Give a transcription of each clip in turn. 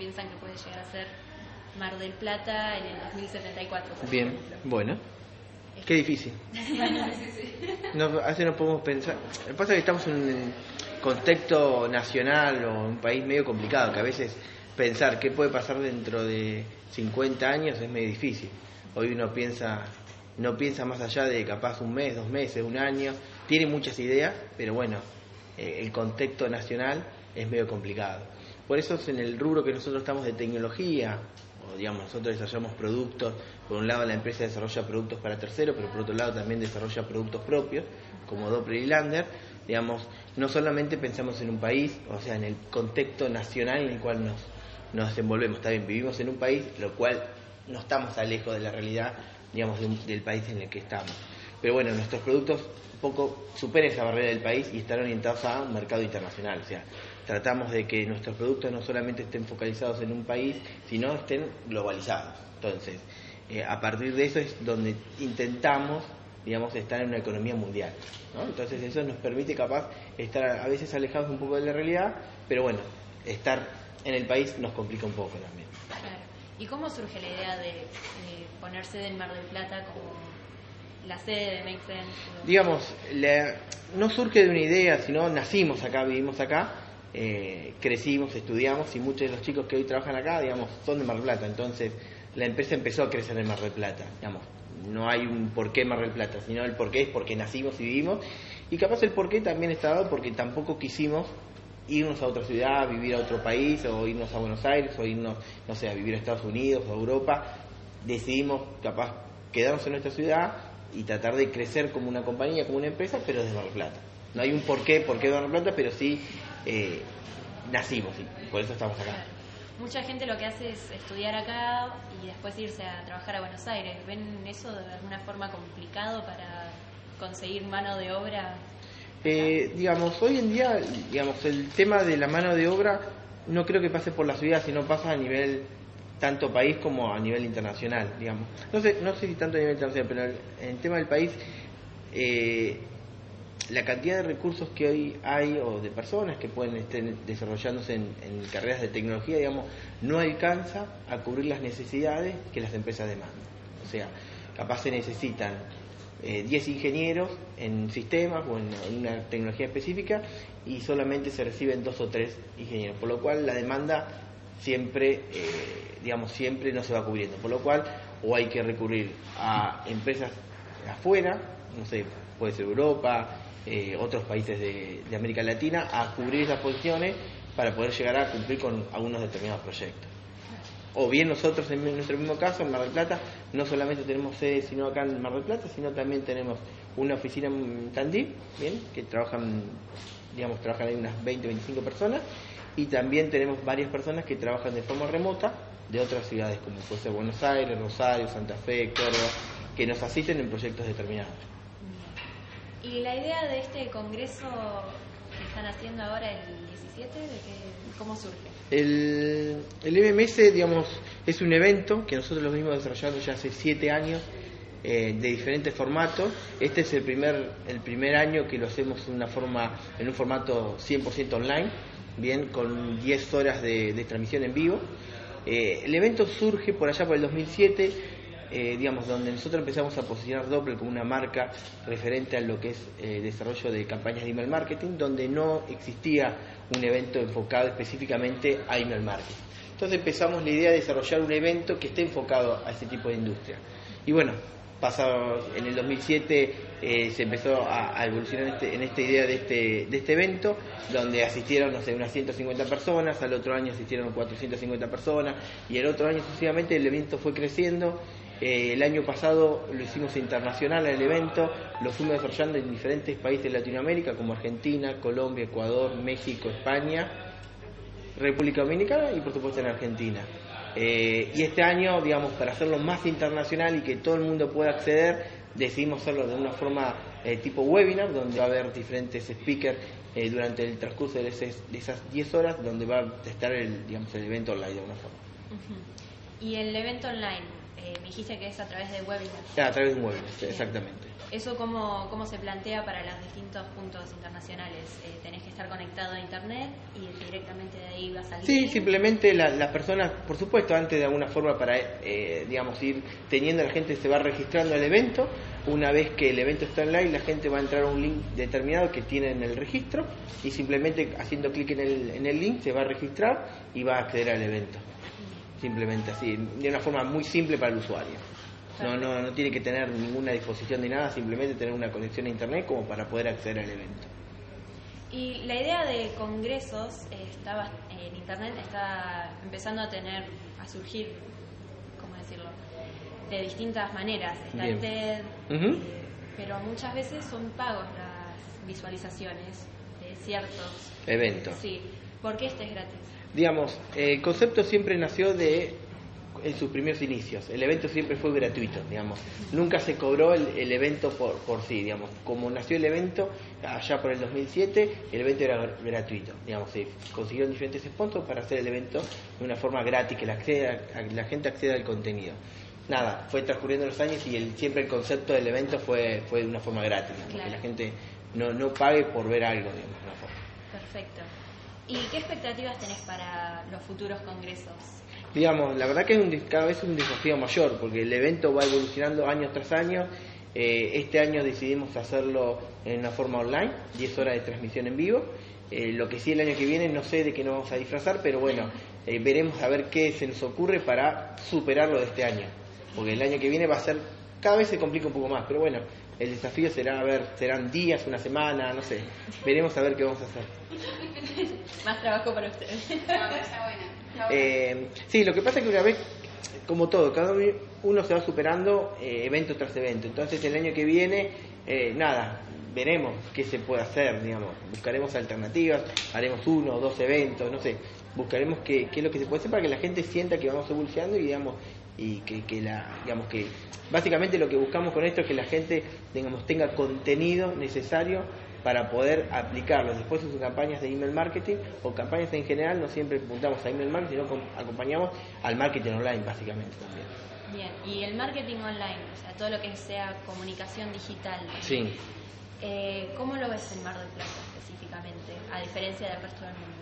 piensan que puede llegar a ser Mar del Plata en el 2074. por Bien, ejemplo. bueno. Qué difícil. No, a veces no podemos pensar. Lo que pasa es que estamos en un contexto nacional o un país medio complicado, que a veces pensar qué puede pasar dentro de 50 años es medio difícil. Hoy uno piensa, no piensa más allá de capaz un mes, dos meses, un año. Tiene muchas ideas, pero bueno, eh, el contexto nacional es medio complicado. Por eso es en el rubro que nosotros estamos de tecnología, o digamos, nosotros desarrollamos productos, por un lado la empresa desarrolla productos para terceros, pero por otro lado también desarrolla productos propios, como Doppler y Lander, digamos, no solamente pensamos en un país, o sea, en el contexto nacional en el cual nos, nos desenvolvemos, está bien, vivimos en un país, lo cual no estamos tan lejos de la realidad, digamos, del país en el que estamos. Pero bueno, nuestros productos un poco superan esa barrera del país y están orientados a un mercado internacional, o sea, tratamos de que nuestros productos no solamente estén focalizados en un país, sino estén globalizados. Entonces, eh, a partir de eso es donde intentamos, digamos, estar en una economía mundial. ¿no? Entonces, eso nos permite capaz estar a veces alejados un poco de la realidad, pero bueno, estar en el país nos complica un poco también. Claro. ¿Y cómo surge la idea de, de poner sede en Mar del Plata como la sede de Make Sense? digamos, la- no surge de una idea, sino nacimos acá, vivimos acá, eh, crecimos, estudiamos y muchos de los chicos que hoy trabajan acá, digamos, son de Mar del Plata. Entonces, la empresa empezó a crecer en Mar del Plata, digamos. No hay un porqué Mar del Plata, sino el porqué es porque nacimos y vivimos. Y capaz el porqué también está dado porque tampoco quisimos irnos a otra ciudad, vivir a otro país, o irnos a Buenos Aires, o irnos, no sé, a vivir a Estados Unidos o a Europa. Decidimos, capaz, quedarnos en nuestra ciudad y tratar de crecer como una compañía, como una empresa, pero desde Mar del Plata. No hay un porqué, por qué de Mar del Plata, pero sí eh, nacimos, y por eso estamos acá. Mucha gente lo que hace es estudiar acá y después irse a trabajar a Buenos Aires. ¿Ven eso de alguna forma complicado para conseguir mano de obra? Eh, digamos, hoy en día, digamos, el tema de la mano de obra no creo que pase por la ciudad, sino pasa a nivel tanto país como a nivel internacional, digamos. No sé, no sé si tanto a nivel internacional, pero el- en el tema del país, eh, la cantidad de recursos que hoy hay o de personas que pueden estar desarrollándose en, carreras de tecnología, digamos, no alcanza a cubrir las necesidades que las empresas demandan. O sea, capaz se necesitan eh, 10 ingenieros en sistemas o en, en una tecnología específica y solamente se reciben dos o tres ingenieros, por lo cual la demanda siempre, eh, digamos, siempre no se va cubriendo, por lo cual o hay que recurrir a empresas afuera, no sé, puede ser Europa, eh, otros países de, América Latina, a cubrir esas posiciones para poder llegar a cumplir con algunos determinados proyectos. O bien nosotros, en nuestro mismo caso, en Mar del Plata, no solamente tenemos sede sino acá en Mar del Plata, sino también tenemos una oficina en Tandil, bien, que trabajan, digamos, trabajan ahí unas 20, 25 personas, y también tenemos varias personas que trabajan de forma remota de otras ciudades, como puede ser Buenos Aires, Rosario, Santa Fe, Córdoba, que nos asisten en proyectos determinados. ¿Y la idea de este congreso que están haciendo ahora el 17, de que, cómo surge? El, el MMS, digamos, es un evento que nosotros lo venimos desarrollando ya hace siete años eh, de diferentes formatos. Este es el primer, el primer año que lo hacemos en una forma, en un formato 100% online, bien, con 10 horas de, de transmisión en vivo. Eh, el evento surge por allá por el 2007, eh, digamos, donde nosotros empezamos a posicionar Doppler como una marca referente a lo que es eh, desarrollo de campañas de email marketing, donde no existía un evento enfocado específicamente a email marketing. Entonces empezamos la idea de desarrollar un evento que esté enfocado a ese tipo de industria. Y bueno, pasado en el 2007 eh, se empezó a, evolucionar este- en esta idea de este, de este evento, donde asistieron, no sé, unas 150 personas, al otro año asistieron 450 personas, y el otro año sucesivamente el evento fue creciendo. Eh, el año pasado lo hicimos internacional el evento, lo fuimos desarrollando en diferentes países de Latinoamérica, como Argentina, Colombia, Ecuador, México, España, República Dominicana y por supuesto en Argentina. Eh, y este año, digamos, para hacerlo más internacional y que todo el mundo pueda acceder, decidimos hacerlo de una forma eh, tipo webinar, donde va a haber diferentes speakers durante el transcurso de, ese- de esas 10 horas, donde va a estar el, digamos, el evento online de una forma. Y el evento online, Eh, me dijiste que es a través de webinars. Ah, a través de un webinar, exactamente. ¿Eso cómo, cómo se plantea para los distintos puntos internacionales? Eh, ¿Tenés que estar conectado a Internet y directamente de ahí va a salir? Sí, simplemente la- las personas, por supuesto, antes de alguna forma para, eh, digamos, ir teniendo, la gente se va registrando al evento. Una vez que el evento está online, la gente va a entrar a un link determinado que tiene en el registro y simplemente haciendo clic en el, en el link se va a registrar y va a acceder al evento. Simplemente así, de una forma muy simple para el usuario. No, no, no tiene que tener ninguna disposición de nada, simplemente tener una conexión a internet como para poder acceder al evento. Y la idea de congresos estaba en internet está empezando a tener, a surgir, ¿cómo decirlo? De distintas maneras. Está el. TED, eh, pero muchas veces son pagos las visualizaciones de ciertos. Evento. Sí. ¿Por qué este es gratis? Digamos, el concepto siempre nació de en sus primeros inicios. El evento siempre fue gratuito, digamos. Nunca se cobró el, el evento por, por sí, digamos. Como nació el evento allá por el 2007, el evento era gr- gratuito, digamos. Se consiguieron diferentes sponsors para hacer el evento de una forma gratis, que la, acceda- la gente acceda al contenido. Nada, fue transcurriendo los años y el, siempre el concepto del evento fue, fue de una forma gratis, digamos, Claro. que la gente no, no pague por ver algo, digamos. de una forma. Perfecto. ¿Y qué expectativas tenés para los futuros congresos? digamos, la verdad que es un, cada vez un desafío mayor, porque el evento va evolucionando año tras año. Eh, este año decidimos hacerlo en una forma online, 10 horas de transmisión en vivo. Eh, lo que sí el año que viene, no sé de qué nos vamos a disfrazar, pero bueno, eh, veremos a ver qué se nos ocurre para superarlo de este año. Porque el año que viene va a ser, cada vez se complica un poco más, pero bueno, el desafío será, a ver, serán días, una semana, no sé. Veremos a ver qué vamos a hacer. Más trabajo para ustedes. No, pero está buena. Está buena. Eh, sí, lo que pasa es que una vez, como todo, cada uno se va superando eh, evento tras evento. Entonces el año que viene, eh, nada, veremos qué se puede hacer, digamos. Buscaremos alternativas, haremos uno o dos eventos, no sé. Buscaremos qué, qué es lo que se puede hacer para que la gente sienta que vamos evolucionando y digamos y que, que la digamos que básicamente lo que buscamos con esto es que la gente digamos tenga contenido necesario para poder aplicarlo. Después en sus campañas de email marketing o campañas en general no siempre apuntamos a email marketing sino com- acompañamos al marketing online básicamente también. Bien, y el marketing online, o sea, todo lo que sea comunicación digital, sí. Eh, ¿cómo lo ves en Mar del Plata específicamente, a diferencia del resto del mundo?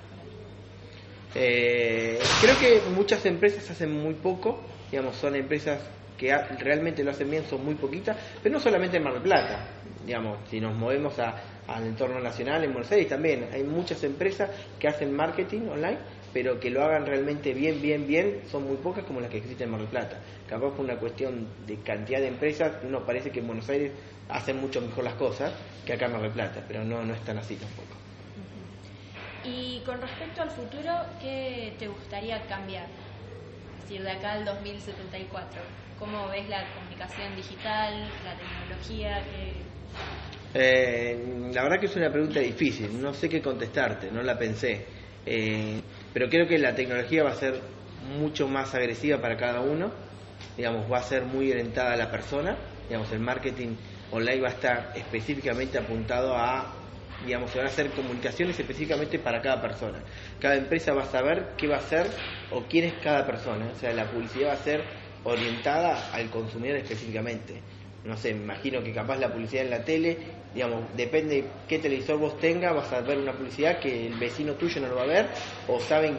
Eh, creo que muchas empresas hacen muy poco, digamos, son empresas que realmente lo hacen bien, son muy poquitas, pero no solamente en Mar del Plata, digamos, si nos movemos a- al entorno nacional, en Buenos Aires también, hay muchas empresas que hacen marketing online, pero que lo hagan realmente bien, bien, bien, son muy pocas como las que existen en Mar del Plata. Capaz por una cuestión de cantidad de empresas, uno parece que en Buenos Aires hacen mucho mejor las cosas que acá en Mar del Plata, pero no, no es tan así tampoco. Y con respecto al futuro, ¿qué te gustaría cambiar? Es decir, de acá al 2074, ¿cómo ves la comunicación digital, la tecnología? ¿Qué- Eh, la verdad que es una pregunta difícil, no sé qué contestarte, no la pensé. Eh, pero creo que la tecnología va a ser mucho más agresiva para cada uno, digamos, va a ser muy orientada a la persona, digamos, el marketing online va a estar específicamente apuntado a, digamos, se van a hacer comunicaciones específicamente para cada persona. Cada empresa va a saber qué va a hacer o quién es cada persona, o sea, la publicidad va a ser orientada al consumidor específicamente. No sé, me imagino que capaz la publicidad en la tele, digamos, depende qué televisor vos tengas, vas a ver una publicidad que el vecino tuyo no lo va a ver, o saben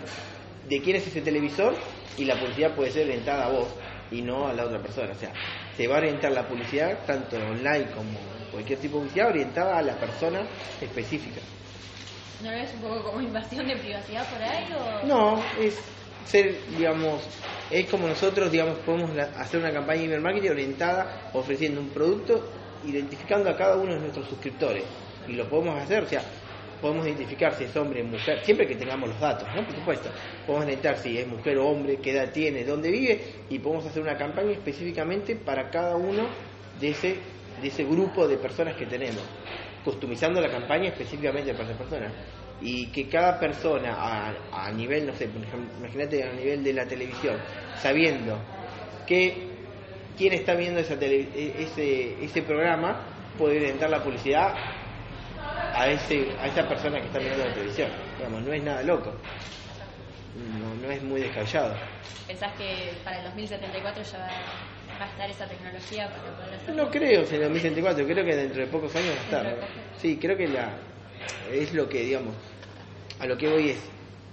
de quién es ese televisor y la publicidad puede ser orientada a vos y no a la otra persona. O sea, se va a orientar la publicidad, tanto online como cualquier tipo de publicidad, orientada a la persona específica. ¿No ves un poco como invasión de privacidad por ahí? O... No, es ser, digamos, es como nosotros, digamos, podemos hacer una campaña de email marketing orientada, ofreciendo un producto, identificando a cada uno de nuestros suscriptores. Y lo podemos hacer, o sea, podemos identificar si es hombre o mujer, siempre que tengamos los datos, ¿no? Por supuesto. Podemos identificar si es mujer o hombre, qué edad tiene, dónde vive, y podemos hacer una campaña específicamente para cada uno de ese, de ese grupo de personas que tenemos, customizando la campaña específicamente para esa persona. Y que cada persona a, a nivel, no sé, imagínate a nivel de la televisión, sabiendo que quién está viendo esa e- ese, ese programa, puede orientar la publicidad a ese a esa persona que está mirando la televisión. Digamos, no es nada loco. no, no es muy descabellado. ¿Pensás que para el 2074 ya va, a estar esa tecnología para poder hacerlo? No creo en el 2064, creo que dentro de pocos años va a estar. Sí, creo que la es lo que, digamos, a lo que voy es,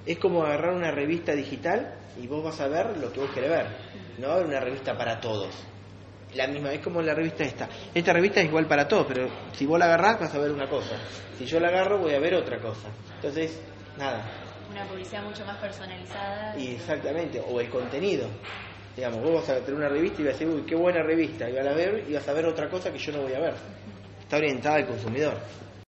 es como agarrar una revista digital y vos vas a ver lo que vos querés ver, no va a haber una revista para todos. La misma, es como la revista esta. Esta revista es igual para todos, pero si vos la agarrás vas a ver una cosa. Si yo la agarro voy a ver otra cosa. Entonces, nada, Una publicidad mucho más personalizada. y exactamente, o el contenido. Digamos, vos vas a tener una revista y vas a decir, uy, qué buena revista, y vas a ver y vas a ver otra cosa que yo no voy a ver. Está orientada al consumidor.